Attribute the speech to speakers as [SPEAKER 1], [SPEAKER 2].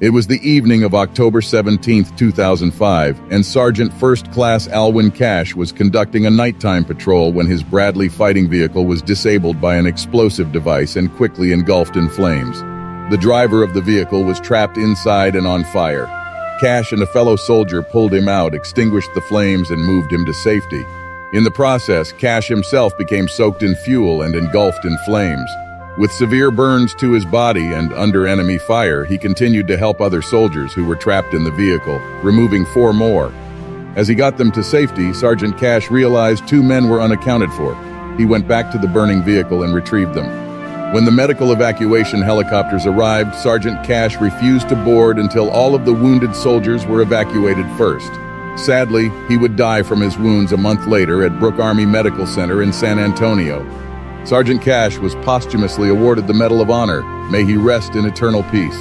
[SPEAKER 1] It was the evening of October 17, 2005, and Sergeant First Class Alwyn Cashe was conducting a nighttime patrol when his Bradley fighting vehicle was disabled by an explosive device and quickly engulfed in flames. The driver of the vehicle was trapped inside and on fire. Cashe and a fellow soldier pulled him out, extinguished the flames, and moved him to safety. In the process, Cashe himself became soaked in fuel and engulfed in flames. With severe burns to his body and under enemy fire, he continued to help other soldiers who were trapped in the vehicle, removing four more. As he got them to safety, Sergeant Cashe realized two men were unaccounted for. He went back to the burning vehicle and retrieved them. When the medical evacuation helicopters arrived, Sergeant Cashe refused to board until all of the wounded soldiers were evacuated first. Sadly, he would die from his wounds a month later at Brooke Army Medical Center in San Antonio, Sergeant Cashe was posthumously awarded the Medal of Honor. May he rest in eternal peace.